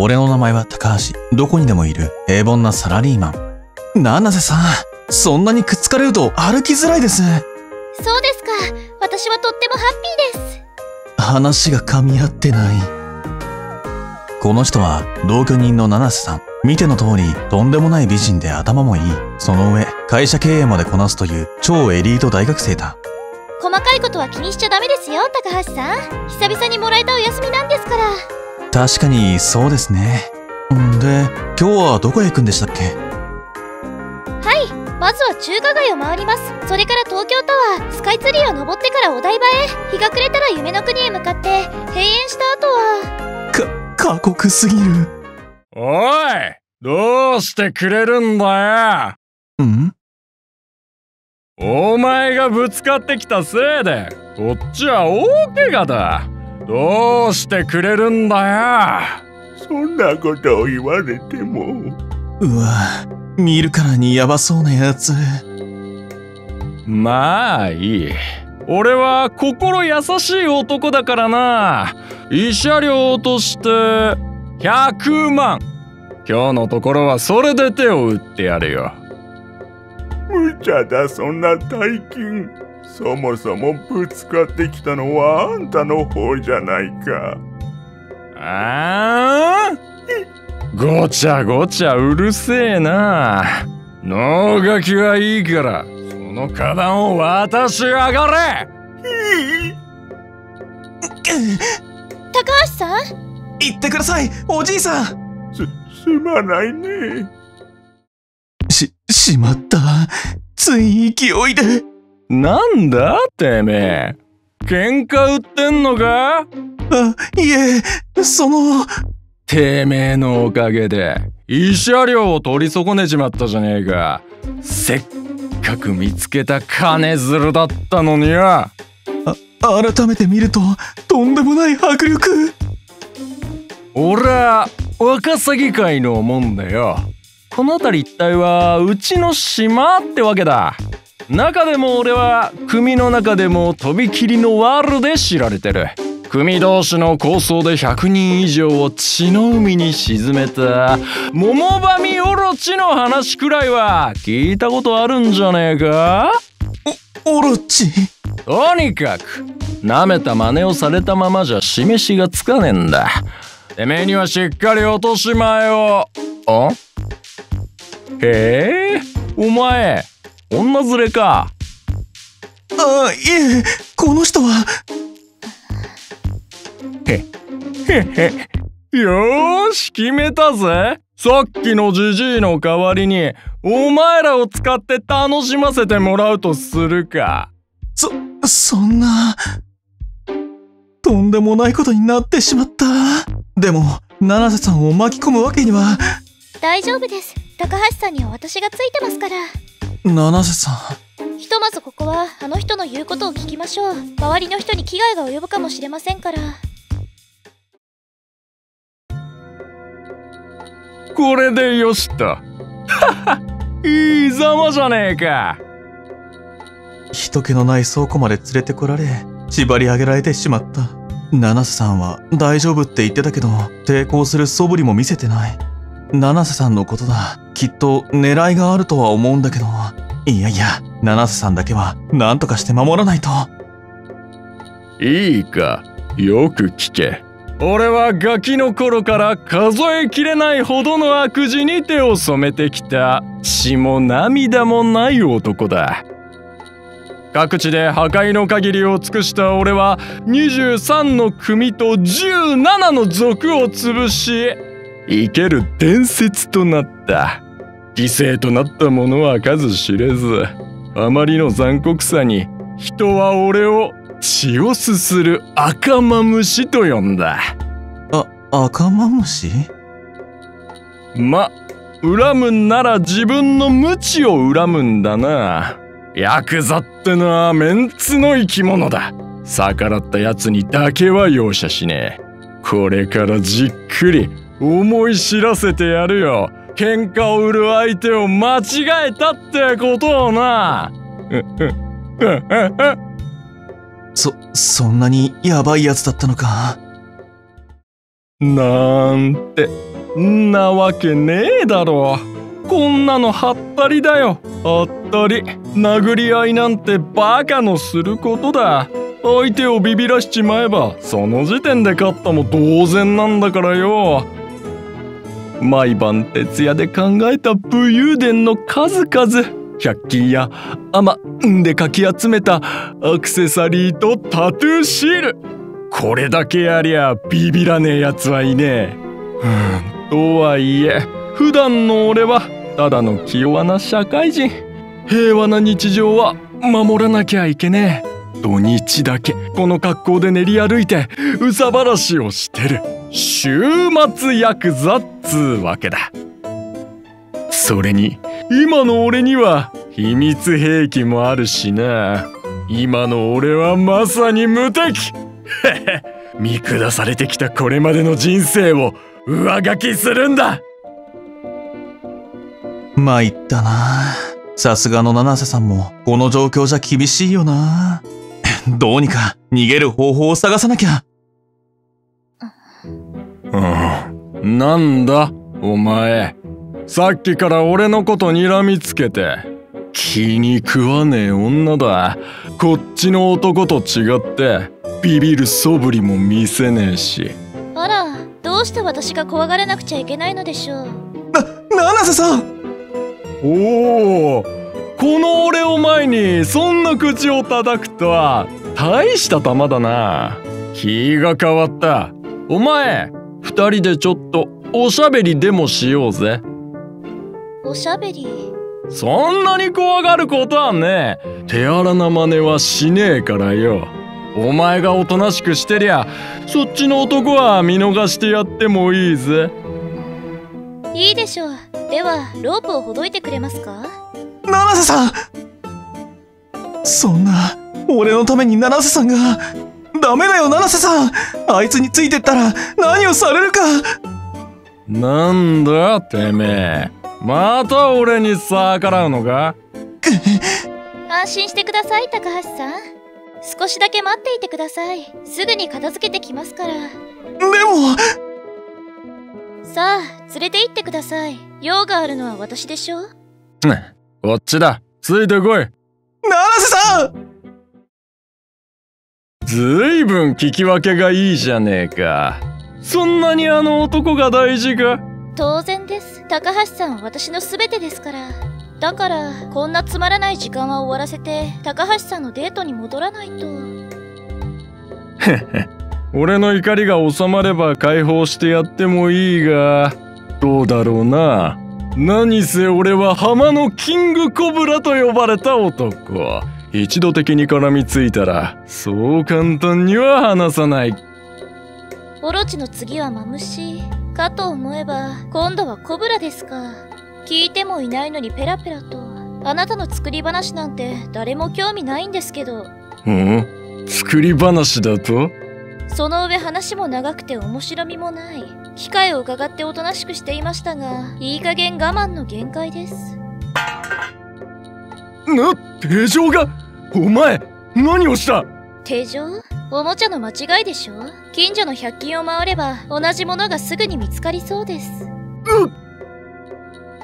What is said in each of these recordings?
俺の名前は高橋。どこにでもいる平凡なサラリーマン。七瀬さん、そんなにくっつかれると歩きづらいです。そうですか。私はとってもハッピーです。話が噛み合ってない。この人は同居人の七瀬さん。見ての通り、とんでもない美人で頭もいい。その上、会社経営までこなすという超エリート大学生だ。細かいことは気にしちゃダメですよ、高橋さん。久々にもらえたお休みなんですから。確かにそうですね。んで、今日はどこへ行くんでしたっけ？はい、まずは中華街を回ります。それから東京タワー、スカイツリーを登ってからお台場へ。日が暮れたら夢の国へ向かって、閉園した後は。か、過酷すぎる。おいどうしてくれるんだよ？ん？お前がぶつかってきたせいで、こっちは大怪我だ。どうしてくれるんだよ？そんなことを言われても。うわ、見るからにヤバそうなやつ。まあいい。俺は心優しい男だからな。慰謝料として100万。今日のところはそれで手を打ってやるよ。無茶だそんな大金。そもそもぶつかってきたのはあんたの方じゃないか。ああごちゃごちゃうるせえな。能書きはいいから、その花壇を渡しやがれ高橋さん？言ってくださいおじいさんす、すまないね。し、しまった。つい勢いで。なんだてめえ。喧嘩売ってんのか？あ、いえ、その。てめえのおかげで、慰謝料を取り損ねちまったじゃねえか。せっかく見つけた金づるだったのにゃ。あ、改めて見ると、とんでもない迫力。俺は、ワカサギ界のもんだよ。この辺り一帯はうちの島ってわけだ。中でも俺は組の中でもとびきりのワールで知られてる。組同士の抗争で100人以上を血の海に沈めた桃バミオロチの話くらいは聞いたことあるんじゃねえか？お、オロチとにかく舐めた真似をされたままじゃ示しがつかねえんだ。てめえにはしっかり落とし前を。あへえ、お前、女連れか。あ、いえ、この人は。へ、へへ。よーし、決めたぜ。さっきのジジイの代わりに、お前らを使って楽しませてもらうとするか。そ、そんな。とんでもないことになってしまった。でも、七瀬さんを巻き込むわけには。大丈夫です。高橋さんには私がついてますから。七瀬さん。ひとまずここはあの人の言うことを聞きましょう。周りの人に危害が及ぶかもしれませんから。これでよしと。は はいいざまじゃねえか。人気のない倉庫まで連れてこられ、縛り上げられてしまった。七瀬さんは大丈夫って言ってたけど、抵抗する素振りも見せてない。七瀬さんのことだ。きっと狙いがあるとは思うんだけど。いやいや、七瀬さんだけは何とかして守らないと。いいか、よく聞け。俺はガキの頃から数えきれないほどの悪事に手を染めてきた血も涙もない男だ。各地で破壊の限りを尽くした俺は23の組と17の族を潰し生ける伝説となった。犠牲となった者は数知れずあまりの残酷さに人は俺を血をすする赤マムシと呼んだ。あ赤マムシ？ま恨むんなら自分の無知を恨むんだな。ヤクザってのはメンツの生き物だ。逆らったやつにだけは容赦しねえ。これからじっくり思い知らせてやるよ。喧嘩を売る相手を間違えたってことをな。そ、そんなにヤバいやつだったのか？なんてんなわけねえだろこんなのはったりだよ。はったり殴り合いなんてバカのすることだ。相手をビビらしちまえばその時点で勝ったも同然なんだからよ毎晩徹夜で考えた武勇伝の数々。百均やアマンでかき集めたアクセサリーとタトゥーシール。これだけやりゃビビらねえやつはいねえ。とはいえ普段の俺はただの気弱な社会人。平和な日常は守らなきゃいけねえ。土日だけこの格好で練り歩いて憂さ晴らしをしてる。週末ヤクザっつうわけだ。それに今の俺には秘密兵器もあるしな。今の俺はまさに無敵。見下されてきたこれまでの人生を上書きするんだ。参ったな。さすがの七瀬さんもこの状況じゃ厳しいよな。どうにか逃げる方法を探さなきゃ。うん。なんだお前。さっきから俺のこと睨みつけて。気に食わねえ女だ。こっちの男と違ってビビる素振りも見せねえし。あらどうして私が怖がらなくちゃいけないのでしょう。な七瀬さん！おおこの俺を前にそんな口を叩くとは大した玉だな。気が変わった。お前二人でちょっとおしゃべりでもしようぜ。おしゃべり？そんなに怖がることはねえ。手荒な真似はしねえからよ。お前がおとなしくしてりゃそっちの男は見逃してやってもいいぜ。いいでしょう。ではロープをほどいてくれますか？七瀬さん！そんな俺のために七瀬さんがダメだよ七瀬さん。あいつについてったら何をされるか。なんだてめえ。また俺に逆らうのか？安心してください高橋さん。少しだけ待っていてください。すぐに片付けてきますから。でも。さあ連れて行ってください。用があるのは私でしょこっちだ。ついてこい。七瀬さんずいぶん聞き分けがいいじゃねえか。そんなにあの男が大事か？当然です。高橋さんは私の全てですから。だからこんなつまらない時間は終わらせて高橋さんのデートに戻らないと。俺の怒りが収まれば解放してやってもいいがどうだろうな。何せ俺は浜のキングコブラと呼ばれた男一度敵に絡みついたらそう簡単には離さない。オロチの次はマムシかと思えば今度はコブラですか。聞いてもいないのにペラペラと。あなたの作り話なんて誰も興味ないんですけど。うん？作り話だと？その上話も長くて面白みもない。機会を伺っておとなしくしていましたがいい加減我慢の限界ですな手錠が？お前何をした？手錠？おもちゃの間違いでしょ？近所の100均を回れば同じものがすぐに見つかりそうです。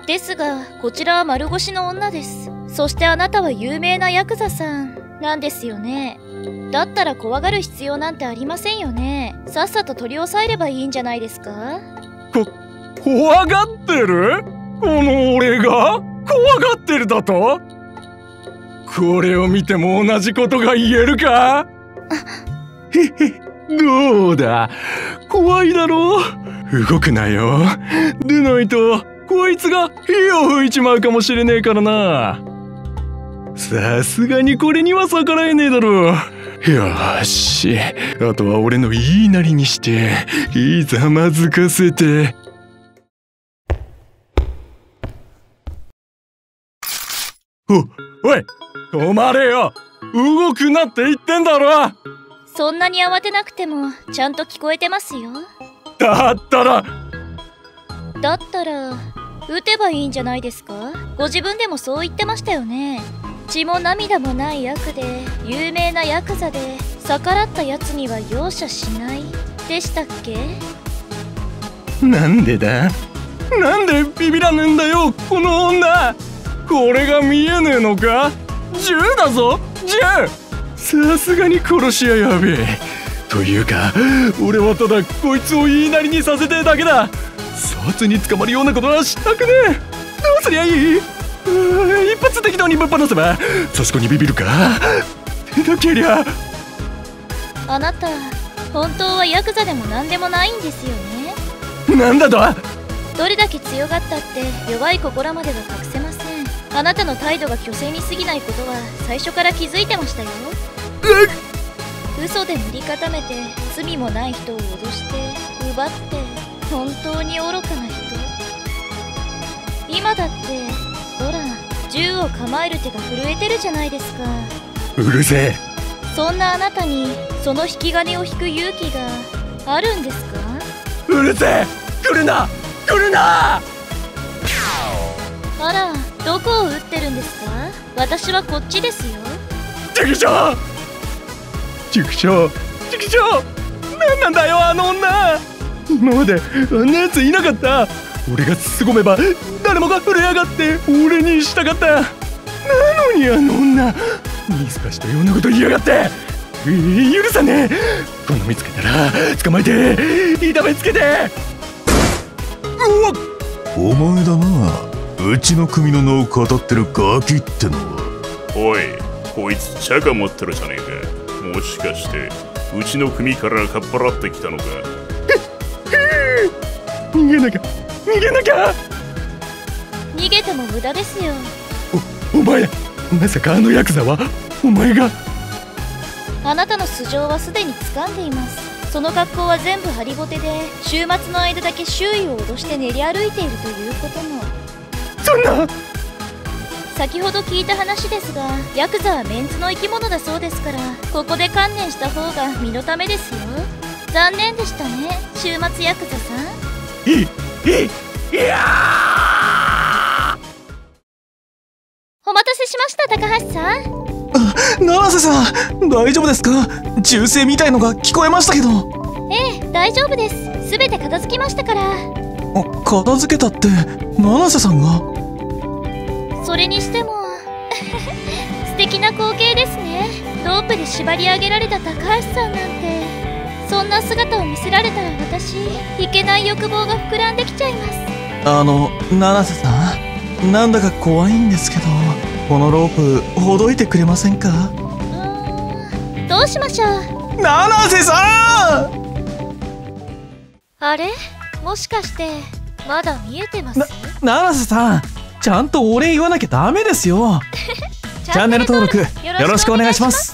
ですがこちらは丸腰の女です。そしてあなたは有名なヤクザさん。なんですよね。だったら怖がる必要なんてありませんよね。さっさと取り押さえればいいんじゃないですか？怖がってる？この俺が？怖がってるだと？これを見ても同じことが言えるか？へ へどうだ？怖いだろ？う動くなよ。でないとこいつが火を吹いちまうかもしれねえからな。さすがにこれには逆らえねえだろ。よし。あとは俺の言いなりにしていざまずかせて。おおい止まれよ。動くなって言ってんだろ。そんなに慌てなくてもちゃんと聞こえてますよ。だったら。だったら撃てばいいんじゃないですか？ご自分でもそう言ってましたよね。血も涙もない役で有名なヤクザで逆らったやつには容赦しない。でしたっけ？なんでだ？なんでビビらねえんだよこの女これが見えねえのか？銃だぞ！銃！さすがに殺し屋やべえ。というか俺はただこいつを言いなりにさせてえだけだ。殺に捕まるようなことはしたくねえ。どうすりゃいい？一発適当にぶっ放せばそしこにビビるか？だけりゃ。あなた本当はヤクザでも何でもないんですよね。なんだと？どれだけ強がったって弱い心までは隠あなたの態度が虚勢に過ぎないことは最初から気づいてましたよ。嘘で塗り固めて罪もない人を脅して奪って本当に愚かな人。今だってほら銃を構える手が震えてるじゃないですか。うるせえ。そんなあなたにその引き金を引く勇気があるんですか？うるせえ。来るな。来るな。あらどこを撃ってるんですか？私はこっちですよ。畜生畜生畜生何なんだよあの女！今まであんなやついなかった！俺が凄めば誰もが震え上がって俺に従った！なのにあの女！見透かしたようなこと言いやがって！えー許さねえ！この見つけたら捕まえて痛めつけて！うわお前だなうちの組の名を語ってるガキってのは。おいこいつ茶が持ってるじゃねえか。もしかしてうちの組からかっぱらってきたのか。逃げなきゃ。逃げなきゃ。逃げても無駄ですよ。お前まさかあのヤクザはお前が。あなたの素性はすでに掴んでいます。その格好は全部ハリボテで週末の間だけ周囲を脅して練り歩いているということもそんな。先ほど聞いた話ですがヤクザはメンズの生き物だそうですからここで観念した方が身のためですよ。残念でしたね週末ヤクザさん。いいいやお待たせしました高橋さん。七瀬さん大丈夫ですか？銃声みたいのが聞こえましたけど。ええ大丈夫です。全て片付きましたから。あ片付けたって七瀬さんが？それにしても 素敵な光景ですね。ロープで縛り上げられた高橋さんなんて。そんな姿を見せられたら私いけない欲望が膨らんできちゃいます。あの七瀬さんなんだか怖いんですけどこのロープほどいてくれませんか？うーんどうしましょう。七瀬さん！あれ？もしかしてまだ見えてます？七瀬さんちゃんとお礼言わなきゃダメですよ。チャンネル登録よろしくお願いします